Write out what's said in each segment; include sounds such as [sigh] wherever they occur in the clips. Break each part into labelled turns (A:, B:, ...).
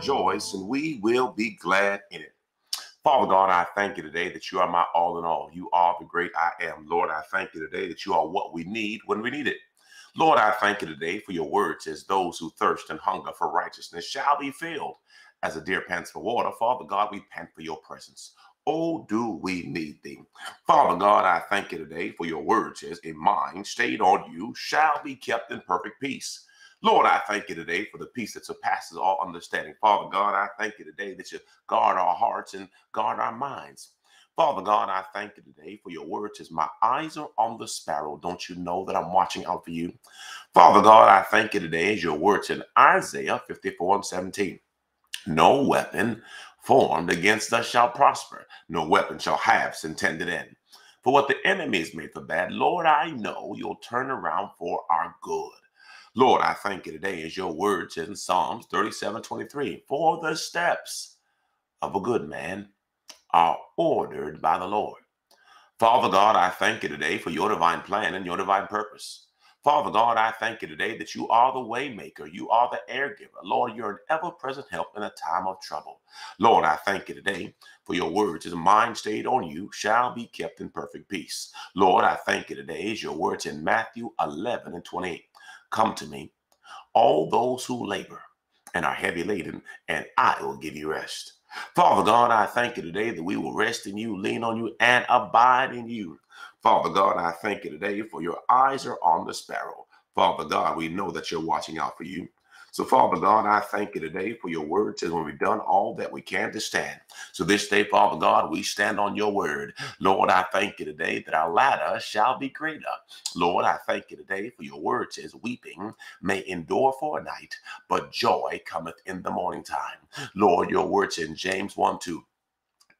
A: rejoice and we will be glad in it. Father God, I thank you today that you are my all in all. You are the great I am. Lord, I thank you today that you are what we need when we need it. Lord, I thank you today for your words as Those who thirst and hunger for righteousness shall be filled. As a deer pants for water, Father God, we pant for your presence. Oh, do we need thee? Father God, I thank you today for your words as A mind stayed on you shall be kept in perfect peace. Lord, I thank you today for the peace that surpasses all understanding. Father God, I thank you today that you guard our hearts and guard our minds. Father God, I thank you today for your word says, My eyes are on the sparrow. Don't you know that I'm watching out for you? Father God, I thank you today as your word in Isaiah 54 and 17. No weapon formed against us shall prosper. No weapon shall have intended end. For what the enemy is made for bad, Lord, I know you'll turn around for our good. Lord, I thank you today as your word says in Psalms 37 23. For the steps of a good man are ordered by the Lord. Father God, I thank you today for your divine plan and your divine purpose. Father God, I thank you today that you are the waymaker. You are the air giver. Lord, you're an ever-present help in a time of trouble. Lord, I thank you today for your words. As mind stayed on you shall be kept in perfect peace. Lord, I thank you today as your words in Matthew 11 and 28. Come to me, all those who labor and are heavy laden, and I will give you rest. Father God, I thank you today that we will rest in you, lean on you, and abide in you. Father God, I thank you today for your eyes are on the sparrow. Father God, we know that you're watching out for you. So, Father God, I thank you today for your word says when we've done all that we can to stand. So, this day, Father God, we stand on your word. Lord, I thank you today that our latter shall be greater. Lord, I thank you today for your word says weeping may endure for a night, but joy cometh in the morning time. Lord, your words in James 1 2,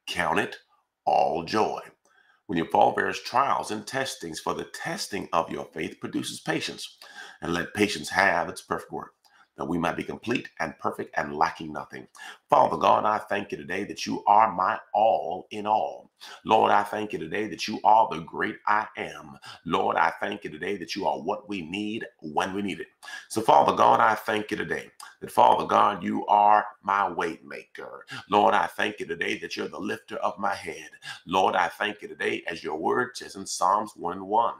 A: count it all joy when you fall various trials and testings, for the testing of your faith produces patience, and let patience have its perfect work that we might be complete and perfect and lacking nothing. Father God, I thank you today that you are my all in all. Lord, I thank you today that you are the great I am. Lord, I thank you today that you are what we need when we need it. So, Father God, I thank you today that, Father God, you are my waymaker. Lord, I thank you today that you're the lifter of my head. Lord, I thank you today as your word says in Psalms 1 1.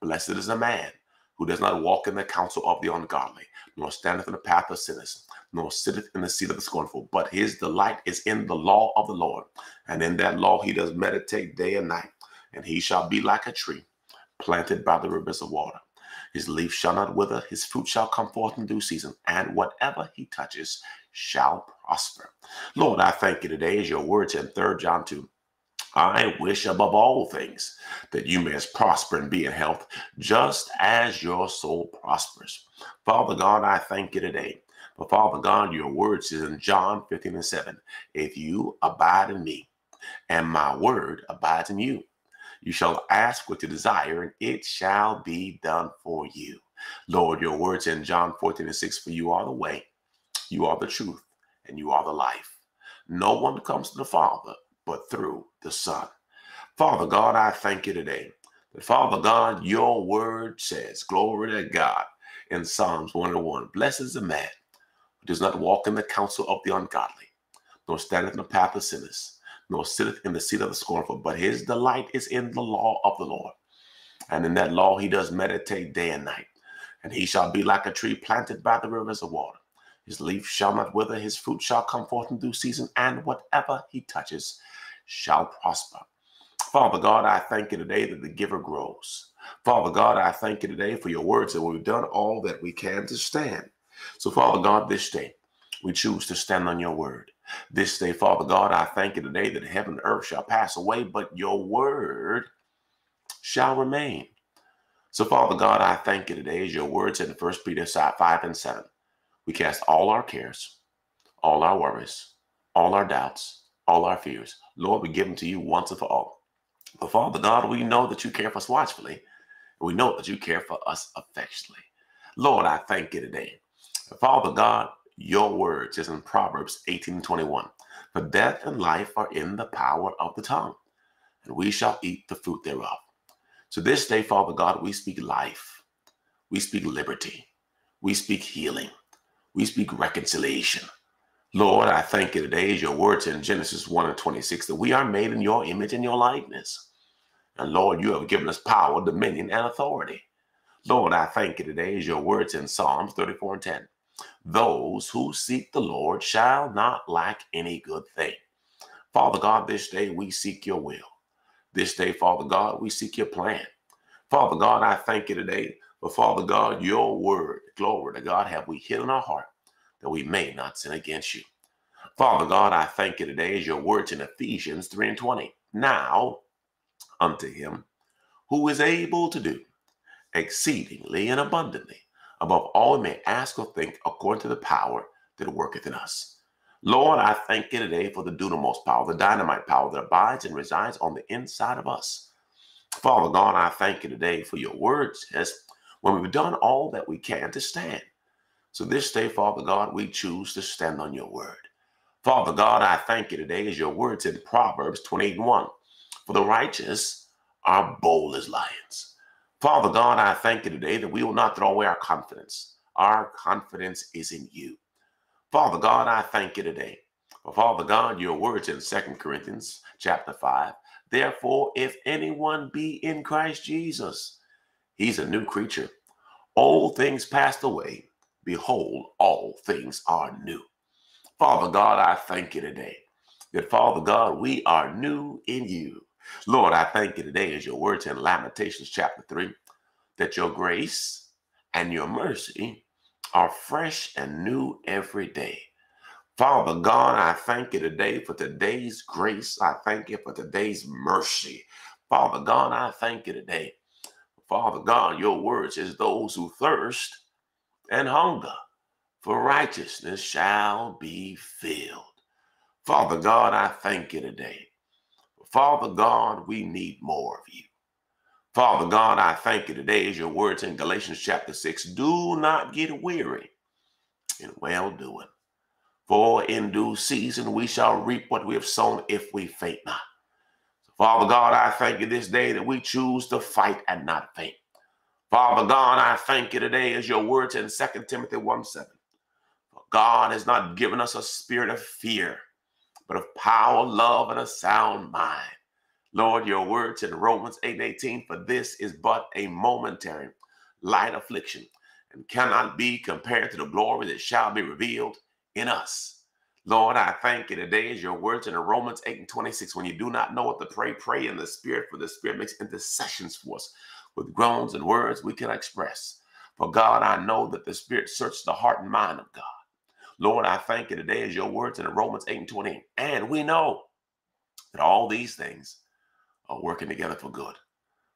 A: Blessed is a man who does not walk in the counsel of the ungodly, nor standeth in the path of sinners, nor sitteth in the seat of the scornful. But his delight is in the law of the Lord, and in that law he does meditate day and night. And he shall be like a tree planted by the rivers of water. His leaf shall not wither, his fruit shall come forth in due season, and whatever he touches shall prosper. Lord, I thank you today as your words in 3 John 2 I wish above all things that you may prosper and be in health, just as your soul prospers. Father God, I thank you today. But Father God, your word says in John 15 and 7 if you abide in me and my word abides in you, you shall ask what you desire, and it shall be done for you. Lord, your words in John 14 and 6 for you are the way, you are the truth, and you are the life. No one comes to the Father but through the Son. Father God, I thank you today. That Father God, your word says, Glory to God in Psalms 101. Blessed is the man who does not walk in the counsel of the ungodly, nor standeth in the path of sinners, nor sitteth in the seat of the scornful, but his delight is in the law of the Lord. And in that law he does meditate day and night. And he shall be like a tree planted by the rivers of water. His leaf shall not wither, his fruit shall come forth in due season, and whatever he touches shall prosper. Father God, I thank you today that the giver grows. Father God, I thank you today for your words that we've done all that we can to stand. So, Father God, this day we choose to stand on your word. This day, Father God, I thank you today that heaven and earth shall pass away, but your word shall remain. So, Father God, I thank you today as your words in 1 Peter 5 and 7. We cast all our cares, all our worries, all our doubts, all our fears. Lord, we give them to you once and for all. But Father God, we know that you care for us watchfully. And we know that you care for us affectionately. Lord, I thank you today. Father God, your words says in Proverbs 18 21, For death and life are in the power of the tongue, and we shall eat the fruit thereof. So this day, Father God, we speak life, we speak liberty, we speak healing, we speak reconciliation, Lord, I thank you today as your words in Genesis 1 and 26 that we are made in your image and your likeness. And Lord, you have given us power, dominion, and authority. Lord, I thank you today as your words in Psalms 34 and 10. Those who seek the Lord shall not lack any good thing. Father God, this day we seek your will. This day, Father God, we seek your plan. Father God, I thank you today But Father God, your word. Glory to God, have we hid in our heart that we may not sin against you. Father God, I thank you today as your words in Ephesians 3 and 20. Now unto him who is able to do exceedingly and abundantly above all we may ask or think according to the power that worketh in us. Lord, I thank you today for the dunamis power, the dynamite power that abides and resides on the inside of us. Father God, I thank you today for your words as when we've done all that we can to stand. So this day, Father God, we choose to stand on your word. Father God, I thank you today as your words in Proverbs 28 and 1. For the righteous are bold as lions. Father God, I thank you today that we will not throw away our confidence. Our confidence is in you. Father God, I thank you today. For Father God, your words in Second Corinthians chapter 5. Therefore, if anyone be in Christ Jesus, he's a new creature. Old things passed away. Behold, all things are new. Father God, I thank you today that, Father God, we are new in you. Lord, I thank you today as your words in Lamentations chapter 3 that your grace and your mercy are fresh and new every day. Father God, I thank you today for today's grace. I thank you for today's mercy. Father God, I thank you today. Father God, your words is those who thirst and hunger for righteousness shall be filled. Father God, I thank you today. Father God, we need more of you. Father God, I thank you today as your words in Galatians chapter 6 do not get weary in well doing. For in due season we shall reap what we have sown if we faint not. Father God, I thank you this day that we choose to fight and not faint. Father God, I thank you today as your words in 2 Timothy 1 7. For God has not given us a spirit of fear, but of power, love, and a sound mind. Lord, your words in Romans 8 18, for this is but a momentary light affliction and cannot be compared to the glory that shall be revealed in us. Lord, I thank you today as your words in Romans 8 and 26. When you do not know what to pray, pray in the Spirit, for the Spirit makes intercessions for us with groans and words we can express. For God, I know that the Spirit searches the heart and mind of God. Lord, I thank you today as your words in Romans 8 and 28. And we know that all these things are working together for good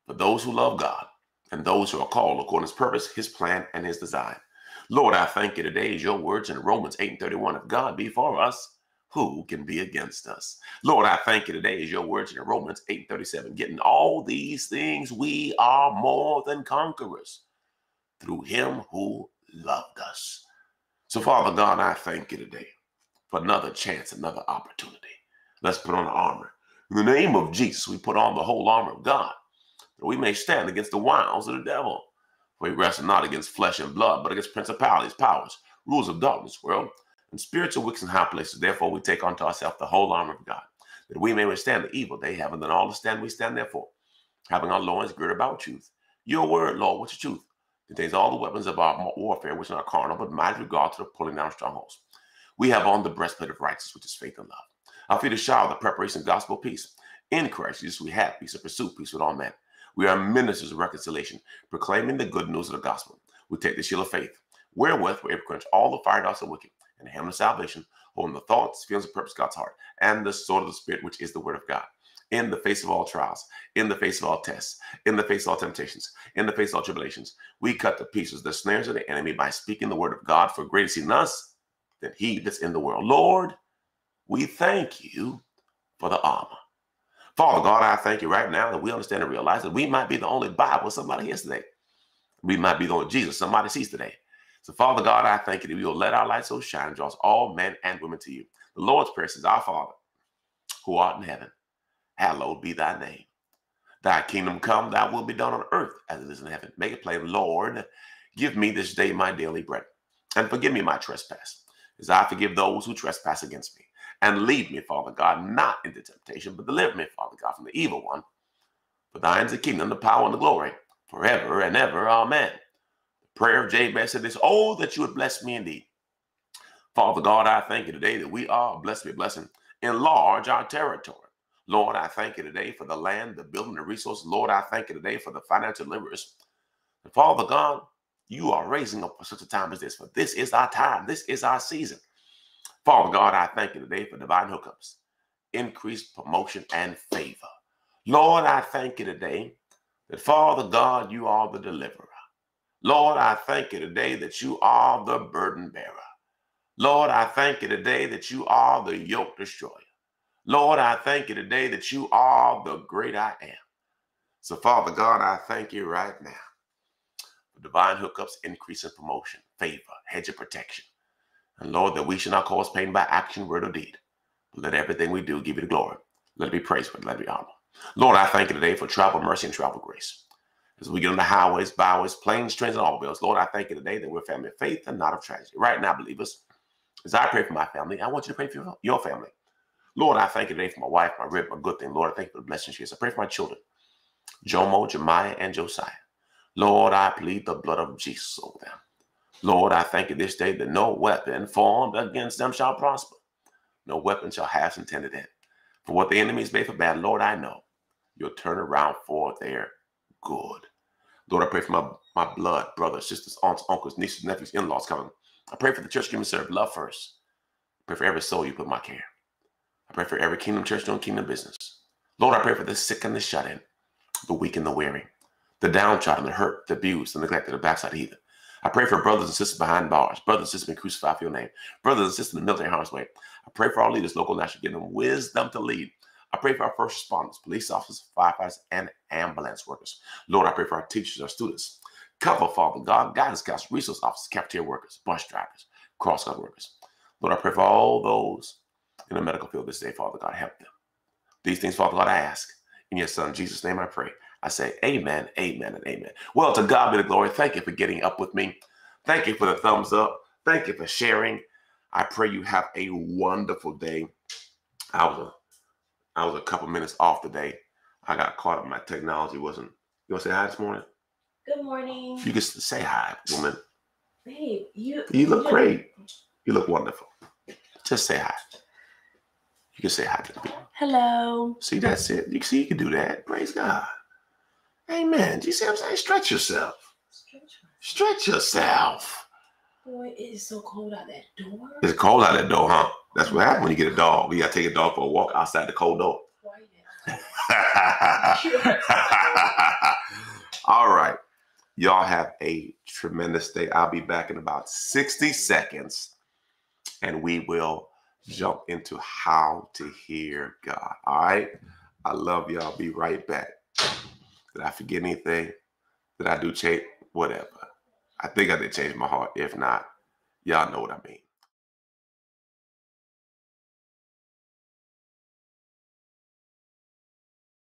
A: for those who love God and those who are called according to his purpose, his plan, and his design. Lord, I thank you today as your words in Romans 8 and 31. If God be for us, who can be against us? Lord, I thank you today as your words in Romans 8 37. Getting all these things, we are more than conquerors through him who loved us. So, Father God, I thank you today for another chance, another opportunity. Let's put on the armor in the name of Jesus, we put on the whole armor of God, that we may stand against the wiles of the devil. For we wrestle not against flesh and blood, but against principalities, powers, rules of darkness, world, and spiritual wickedness in high places. Therefore, we take unto ourselves the whole armor of God, that we may withstand the evil day, having done all to stand, we stand therefore, having our loins girded about truth. Your word, Lord, which is truth, contains all the weapons of our warfare, which are not carnal, but mighty regard to the pulling down strongholds. We have on the breastplate of righteousness, which is faith and love. Our feet are shod the preparation of gospel peace. In Christ Jesus, we have peace and pursue peace with all men. We are ministers of reconciliation, proclaiming the good news of the gospel. We take the shield of faith, wherewith we quench all the fire darts of wicked, and the helmet of salvation, holding the thoughts, feelings, and purpose of God's heart, and the sword of the Spirit, which is the word of God. In the face of all trials, in the face of all tests, in the face of all temptations, in the face of all tribulations, we cut to pieces the snares of the enemy by speaking the word of God, for greater is in us than he that's in the world. Lord, we thank you for the armor. Father God, I thank you right now that we understand and realize that we might be the only Bible somebody hears today. We might be the only Jesus somebody sees today. So, Father God, I thank you that we will let our light so shine and draws all men and women to you. The Lord's prayer says, Our Father, who art in heaven, hallowed be thy name. Thy kingdom come, thy will be done on earth as it is in heaven. Make it plain, Lord, give me this day my daily bread, and forgive me my trespass as I forgive those who trespass against me. And lead me, Father God, not into temptation, but deliver me, Father God, from the evil one. For thine is the kingdom, the power, and the glory, forever and ever. Amen. Prayer of Jabez said this, Oh, that you would bless me indeed. Father God, I thank you today that we are blessed with blessing. Enlarge our territory. Lord, I thank you today for the land, the building, the resources. Lord, I thank you today for the financial deliverers. And Father God, you are raising up for such a time as this. For this is our time. This is our season. Father God, I thank you today for divine hookups, increased promotion, and favor. Lord, I thank you today that, Father God, you are the deliverer. Lord, I thank you today that you are the burden bearer. Lord, I thank you today that you are the yoke destroyer. Lord, I thank you today that you are the great I am. So, Father God, I thank you right now for divine hookups, increase in promotion, favor, hedge of protection. And Lord, that we should not cause pain by action, word, or deed. But let everything we do give you the glory. Let it be praised, but let it be honored. Lord, I thank you today for travel mercy and travel grace. As we get on the highways, byways, planes, trains, and automobiles, Lord, I thank you today that we're family of faith and not of tragedy. Right now, believers, as I pray for my family, I want you to pray for your family. Lord, I thank you today for my wife, my rib, my good thing. Lord, I thank you for the blessing she is. I pray for my children, Jomo, Jemiah, and Josiah. Lord, I plead the blood of Jesus over them. Lord, I thank you this day that no weapon formed against them shall prosper. No weapon shall have intended it. For what the enemy is made for bad, Lord, I know you'll turn around for their good. Lord, I pray for my, my blood, brothers, sisters, aunts, uncles, nieces, nephews, in-laws coming. I pray for the church giving serve love first. I pray for every soul you put my care. I pray for every kingdom church doing kingdom business. Lord, I pray for the sick and the shut in, the weak and the weary, the downtrodden, the hurt, the abused, the neglected, the backside heathen. I pray for brothers and sisters behind bars, brothers and sisters being crucified for your name, brothers and sisters in the military harm's way. I pray for our leaders, local, national, give them wisdom to lead. I pray for our first responders, police officers, firefighters, and ambulance workers. Lord, I pray for our teachers, our students. Cover, Father God, guidance counselors, resource officers, cafeteria workers, bus drivers, cross country workers. Lord, I pray for all those in the medical field this day, Father God, help them. These things, Father God, I ask. In your son, Jesus' name I pray. I say amen, amen, and amen. Well, to God be the glory. Thank you for getting up with me. Thank you for the thumbs up. Thank you for sharing. I pray you have a wonderful day. I was I was a couple minutes off today. I got caught up. My technology wasn't. You want to say hi this morning?
B: Good morning.
A: You can say hi, woman.
B: Babe, you
A: You look great. You look wonderful. Just say hi. You can say hi to people.
B: Hello.
A: See, that's it. You see, you can do that. Praise God. Amen. Do you see what I'm saying? Stretch yourself.
B: Stretch
A: Stretch yourself.
B: Boy, it is so cold out that door.
A: It's cold out that door, huh? That's what happens when you get a dog. You gotta take a dog for a walk outside the cold door. [laughs] All right. Y'all have a tremendous day. I'll be back in about 60 seconds and we will jump into how to hear God. All right. I love y'all. Be right back. Did I forget anything? Did I do change? Whatever. I think I did change my heart. If not, y'all know what I mean.